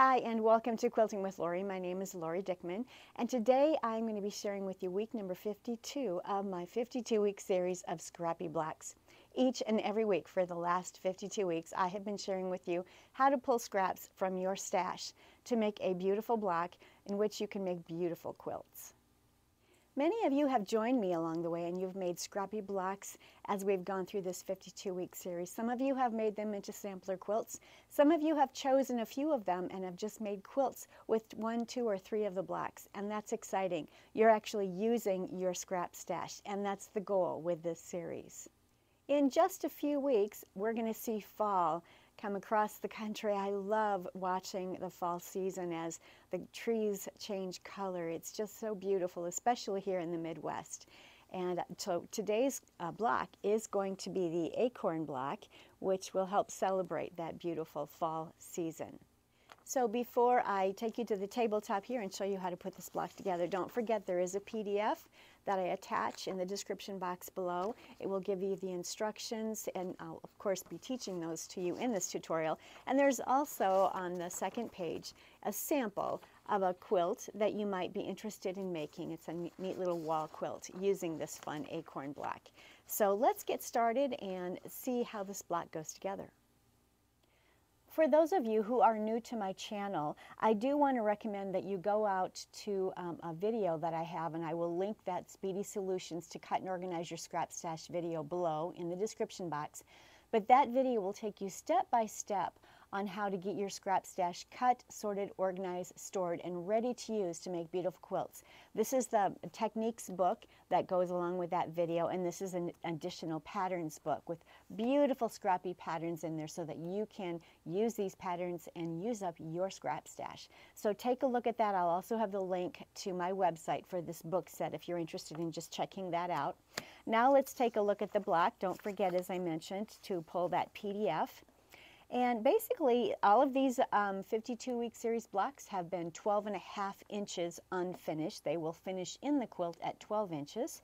Hi, and welcome to Quilting with Lori. My name is Lori Dickman, and today I'm going to be sharing with you week number 52 of my 52 week series of Scrappy Blocks. Each and every week for the last 52 weeks, I have been sharing with you how to pull scraps from your stash to make a beautiful block in which you can make beautiful quilts. Many of you have joined me along the way and you've made scrappy blocks as we've gone through this 52 week series. Some of you have made them into sampler quilts. Some of you have chosen a few of them and have just made quilts with one, two, or three of the blocks. And that's exciting. You're actually using your scrap stash and that's the goal with this series. In just a few weeks, we're going to see fall come across the country. I love watching the fall season as the trees change color. It's just so beautiful, especially here in the Midwest. And so today's uh, block is going to be the acorn block, which will help celebrate that beautiful fall season. So before I take you to the tabletop here and show you how to put this block together, don't forget there is a PDF that I attach in the description box below. It will give you the instructions and I'll of course be teaching those to you in this tutorial. And there's also on the second page a sample of a quilt that you might be interested in making. It's a neat little wall quilt using this fun acorn block. So let's get started and see how this block goes together. For those of you who are new to my channel, I do want to recommend that you go out to um, a video that I have, and I will link that Speedy Solutions to Cut and Organize Your Scrap Stash video below in the description box. But that video will take you step by step on how to get your scrap stash cut, sorted, organized, stored, and ready to use to make beautiful quilts. This is the techniques book that goes along with that video, and this is an additional patterns book with beautiful scrappy patterns in there so that you can use these patterns and use up your scrap stash. So take a look at that. I'll also have the link to my website for this book set if you're interested in just checking that out. Now let's take a look at the block. Don't forget, as I mentioned, to pull that PDF. And basically, all of these 52-week um, series blocks have been 12 and a half inches unfinished. They will finish in the quilt at 12 inches.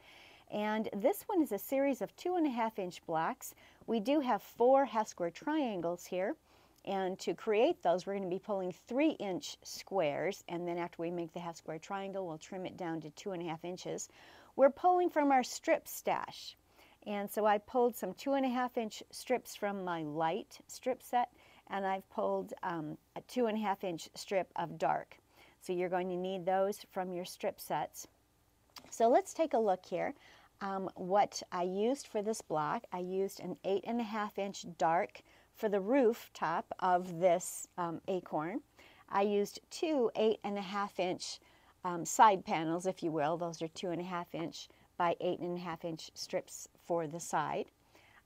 And this one is a series of two and a half inch blocks. We do have four half square triangles here. And to create those, we're going to be pulling three inch squares. And then after we make the half square triangle, we'll trim it down to two and a half inches. We're pulling from our strip stash. And so I pulled some two and a half inch strips from my light strip set, and I've pulled um, a two and a half inch strip of dark. So you're going to need those from your strip sets. So let's take a look here. Um, what I used for this block, I used an eight and a half inch dark for the roof top of this um, acorn. I used two eight and a half inch um, side panels, if you will. Those are two and a half inch by eight and a half inch strips for the side.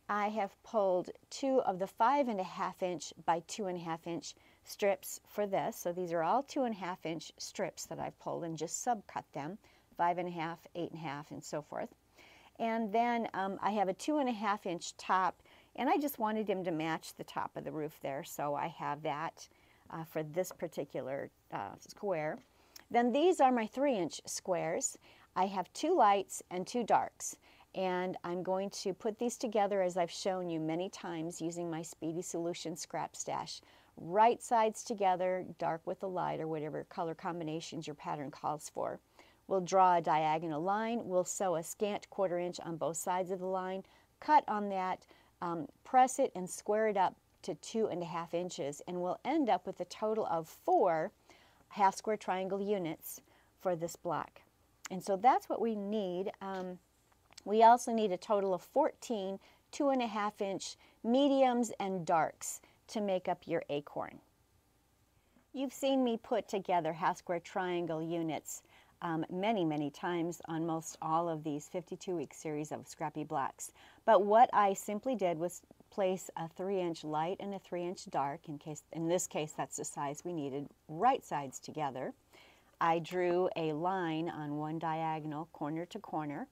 I have pulled two of the five and a half inch by two and a half inch strips for this. So these are all two and a half inch strips that I've pulled and just subcut them, five and a half, eight and a half, and so forth. And then um, I have a two and a half inch top, and I just wanted him to match the top of the roof there. So I have that uh, for this particular uh, square. Then these are my three inch squares. I have two lights and two darks and I'm going to put these together as I've shown you many times using my Speedy Solution Scrap Stash. Right sides together, dark with the light or whatever color combinations your pattern calls for. We'll draw a diagonal line, we'll sew a scant quarter inch on both sides of the line, cut on that, um, press it and square it up to two and a half inches and we'll end up with a total of four half square triangle units for this block. And so that's what we need. Um, we also need a total of 14 two and a half inch mediums and darks to make up your acorn. You've seen me put together half square triangle units um, many, many times on most all of these 52 week series of scrappy blocks. But what I simply did was place a three inch light and a three inch dark in case, in this case, that's the size we needed, right sides together. I drew a line on one diagonal, corner to corner,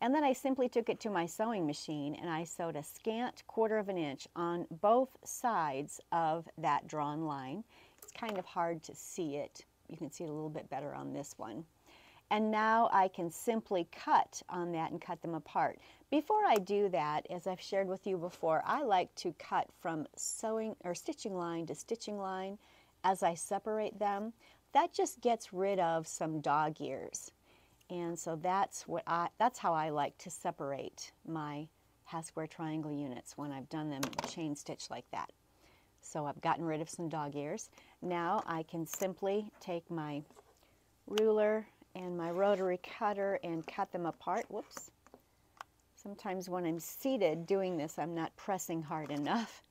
and then I simply took it to my sewing machine and I sewed a scant quarter of an inch on both sides of that drawn line. It's kind of hard to see it. You can see it a little bit better on this one. And now I can simply cut on that and cut them apart. Before I do that, as I've shared with you before, I like to cut from sewing or stitching line to stitching line as I separate them, that just gets rid of some dog ears. And so that's what I that's how I like to separate my half square triangle units when I've done them chain stitch like that. So I've gotten rid of some dog ears. Now I can simply take my ruler and my rotary cutter and cut them apart. Whoops. Sometimes when I'm seated doing this, I'm not pressing hard enough.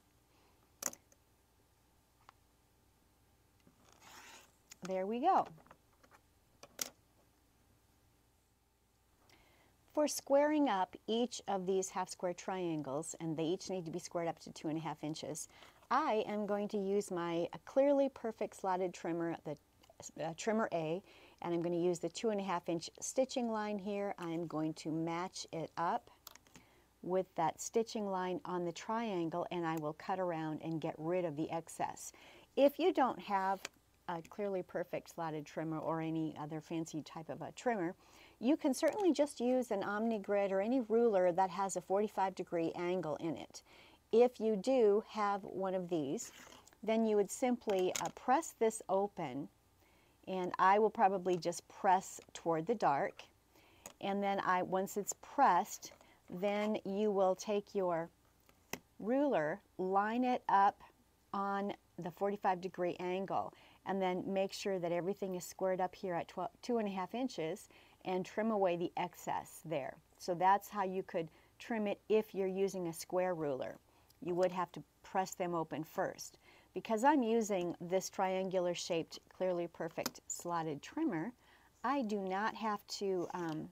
There we go. For squaring up each of these half square triangles, and they each need to be squared up to two and a half inches, I am going to use my clearly perfect slotted trimmer, the uh, trimmer A, and I'm going to use the two and a half inch stitching line here. I'm going to match it up with that stitching line on the triangle and I will cut around and get rid of the excess. If you don't have a clearly perfect slotted trimmer or any other fancy type of a trimmer, you can certainly just use an OmniGrid or any ruler that has a 45 degree angle in it. If you do have one of these, then you would simply uh, press this open and I will probably just press toward the dark. And then I, once it's pressed, then you will take your ruler, line it up on the 45 degree angle, and then make sure that everything is squared up here at 12, two and a half inches and trim away the excess there. So that's how you could trim it if you're using a square ruler. You would have to press them open first. Because I'm using this triangular shaped, clearly perfect slotted trimmer, I do not have to um,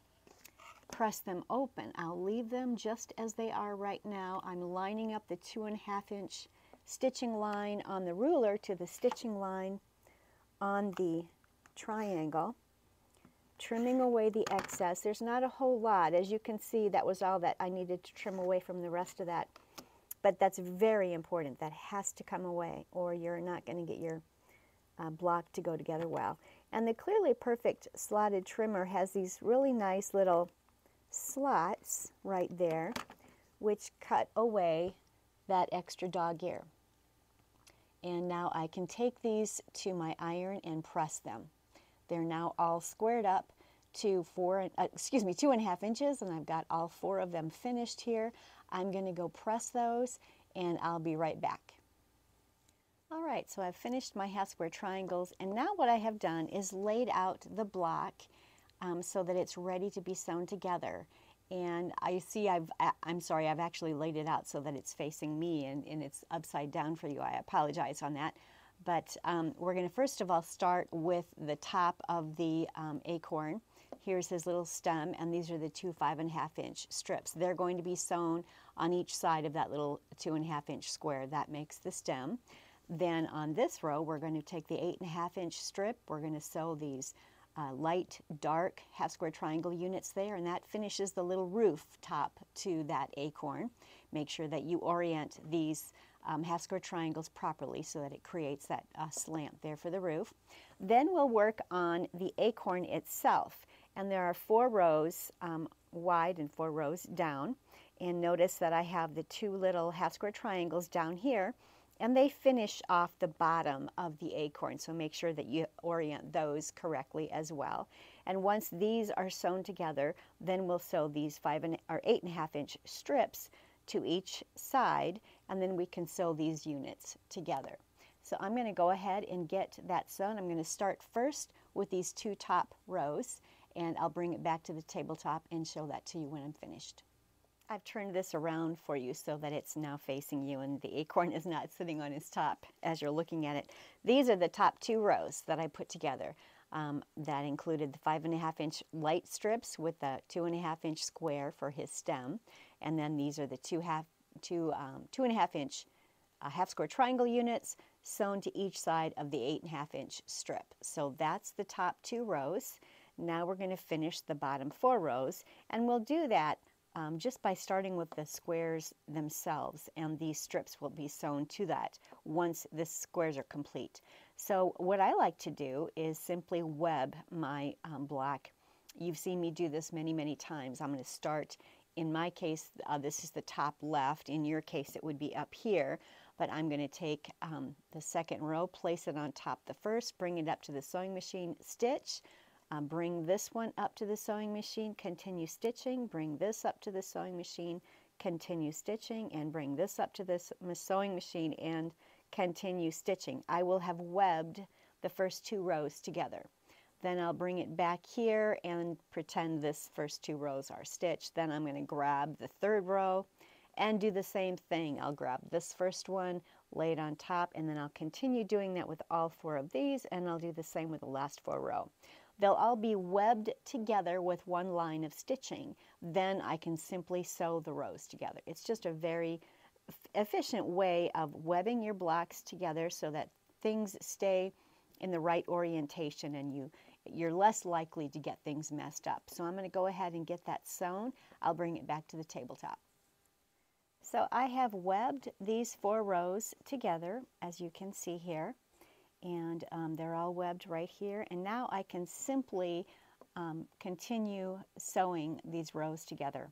press them open. I'll leave them just as they are right now. I'm lining up the two and a half inch stitching line on the ruler to the stitching line on the triangle trimming away the excess. There's not a whole lot. As you can see, that was all that I needed to trim away from the rest of that. But that's very important. That has to come away or you're not going to get your uh, block to go together well. And the Clearly Perfect slotted trimmer has these really nice little slots right there which cut away that extra dog ear. And now I can take these to my iron and press them. They're now all squared up to four, uh, excuse me, two and a half inches, and I've got all four of them finished here. I'm going to go press those, and I'll be right back. All right, so I've finished my half square triangles, and now what I have done is laid out the block um, so that it's ready to be sewn together. And I see I've, I'm sorry, I've actually laid it out so that it's facing me and, and it's upside down for you. I apologize on that. But um, we're going to first of all start with the top of the um, acorn. Here's his little stem, and these are the two five and a half inch strips. They're going to be sewn on each side of that little two and a half inch square. That makes the stem. Then on this row, we're going to take the eight and a half inch strip. We're going to sew these uh, light, dark half square triangle units there, and that finishes the little roof top to that acorn. Make sure that you orient these um, half square triangles properly so that it creates that uh, slant there for the roof. Then we'll work on the acorn itself. And there are four rows um, wide and four rows down. And notice that I have the two little half square triangles down here and they finish off the bottom of the acorn. So make sure that you orient those correctly as well. And once these are sewn together, then we'll sew these five and or eight and a half inch strips to each side and then we can sew these units together. So I'm going to go ahead and get that sewn. I'm going to start first with these two top rows and I'll bring it back to the tabletop and show that to you when I'm finished. I've turned this around for you so that it's now facing you and the acorn is not sitting on its top as you're looking at it. These are the top two rows that I put together. Um, that included the five and a half inch light strips with the two and a half inch square for his stem. And then these are the two half two, um, two and a half inch uh, half square triangle units sewn to each side of the eight and a half inch strip. So that's the top two rows. Now we're going to finish the bottom four rows and we'll do that um, just by starting with the squares themselves and these strips will be sewn to that once the squares are complete. So what I like to do is simply web my um, block. You've seen me do this many, many times. I'm going to start in my case, uh, this is the top left. In your case, it would be up here. but I'm going to take um, the second row, place it on top the first, bring it up to the sewing machine, stitch, um, bring this one up to the sewing machine, continue stitching, bring this up to the sewing machine, continue stitching, and bring this up to the sewing machine and continue stitching. I will have webbed the first two rows together. Then I'll bring it back here and pretend this first two rows are stitched. Then I'm going to grab the third row and do the same thing. I'll grab this first one, lay it on top, and then I'll continue doing that with all four of these, and I'll do the same with the last four row. They'll all be webbed together with one line of stitching. Then I can simply sew the rows together. It's just a very efficient way of webbing your blocks together so that things stay in the right orientation and you you're less likely to get things messed up. So I'm going to go ahead and get that sewn. I'll bring it back to the tabletop. So I have webbed these four rows together, as you can see here, and um, they're all webbed right here. And now I can simply um, continue sewing these rows together.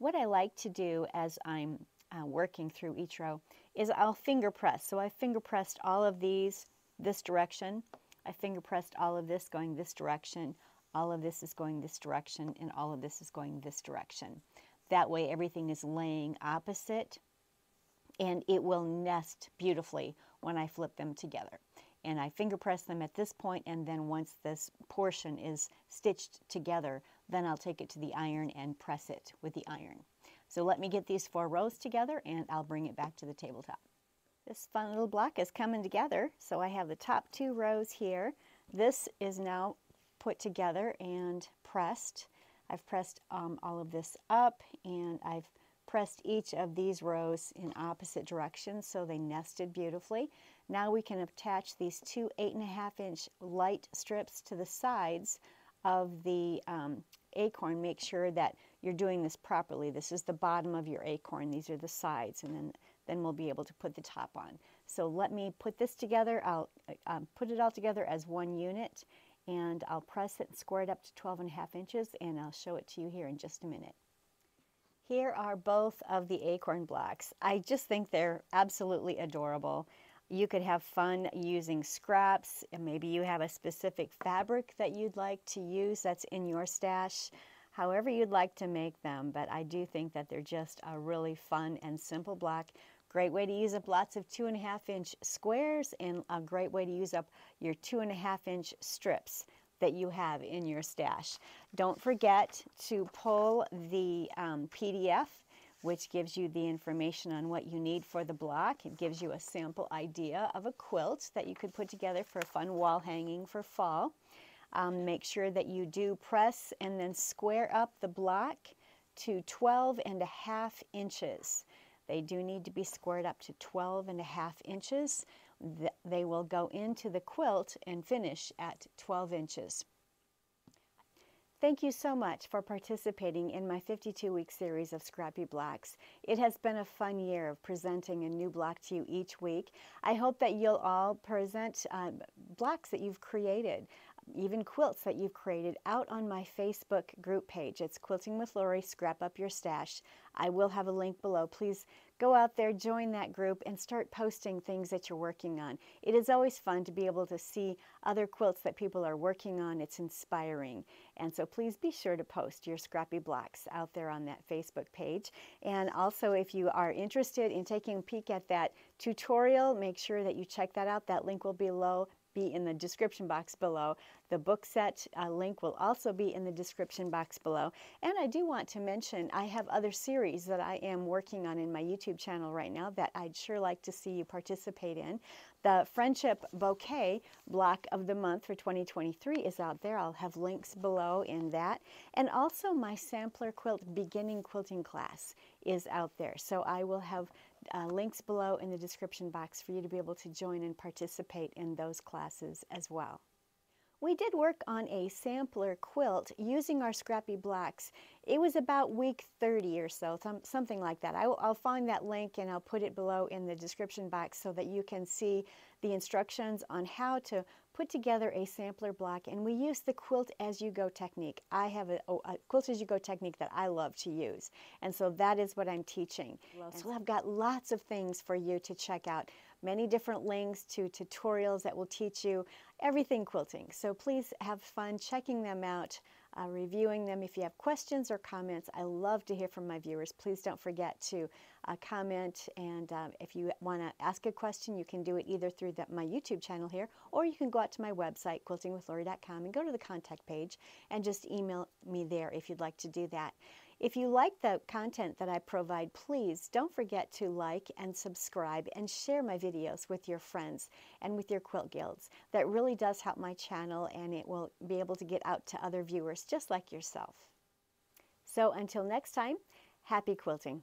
What I like to do as I'm uh, working through each row is I'll finger press. So I finger pressed all of these this direction I finger pressed all of this going this direction, all of this is going this direction, and all of this is going this direction. That way everything is laying opposite and it will nest beautifully when I flip them together. And I finger press them at this point and then once this portion is stitched together, then I'll take it to the iron and press it with the iron. So let me get these four rows together and I'll bring it back to the tabletop. This fun little block is coming together. So I have the top two rows here. This is now put together and pressed. I've pressed um, all of this up and I've pressed each of these rows in opposite directions so they nested beautifully. Now we can attach these two eight and a half inch light strips to the sides of the um, acorn. Make sure that you're doing this properly. This is the bottom of your acorn. These are the sides and then then we'll be able to put the top on. So let me put this together. I'll um, put it all together as one unit and I'll press it and square it up to 12 and a half inches and I'll show it to you here in just a minute. Here are both of the acorn blocks. I just think they're absolutely adorable. You could have fun using scraps, and maybe you have a specific fabric that you'd like to use that's in your stash, however you'd like to make them, but I do think that they're just a really fun and simple block Great way to use up lots of two and a half inch squares and a great way to use up your two and a half inch strips that you have in your stash. Don't forget to pull the um, PDF which gives you the information on what you need for the block. It gives you a sample idea of a quilt that you could put together for a fun wall hanging for fall. Um, make sure that you do press and then square up the block to 12 and a half inches. They do need to be squared up to 12 and a half inches. They will go into the quilt and finish at 12 inches. Thank you so much for participating in my 52-week series of Scrappy Blocks. It has been a fun year of presenting a new block to you each week. I hope that you'll all present uh, blocks that you've created even quilts that you've created out on my Facebook group page. It's Quilting with Lori, Scrap Up Your Stash. I will have a link below. Please go out there, join that group, and start posting things that you're working on. It is always fun to be able to see other quilts that people are working on. It's inspiring. And so please be sure to post your scrappy blocks out there on that Facebook page. And also, if you are interested in taking a peek at that tutorial, make sure that you check that out. That link will be below be in the description box below. The book set uh, link will also be in the description box below. And I do want to mention I have other series that I am working on in my YouTube channel right now that I'd sure like to see you participate in. The Friendship Bouquet block of the month for 2023 is out there. I'll have links below in that. And also my sampler quilt beginning quilting class is out there. So I will have uh, links below in the description box for you to be able to join and participate in those classes as well. We did work on a sampler quilt using our scrappy blocks. It was about week 30 or so, something like that. I, will find that link and I'll put it below in the description box so that you can see the instructions on how to put together a sampler block and we use the quilt as you go technique. I have a, oh, a, quilt as you go technique that I love to use and so that is what I'm teaching. So I've got lots of things for you to check out many different links to tutorials that will teach you everything quilting. So please have fun checking them out, uh, reviewing them. If you have questions or comments, I love to hear from my viewers. Please don't forget to uh, comment and uh, if you want to ask a question, you can do it either through the, my YouTube channel here or you can go out to my website, quiltingwithlori.com and go to the contact page and just email me there if you'd like to do that. If you like the content that I provide, please don't forget to like and subscribe and share my videos with your friends and with your quilt guilds. That really does help my channel and it will be able to get out to other viewers just like yourself. So until next time, happy quilting.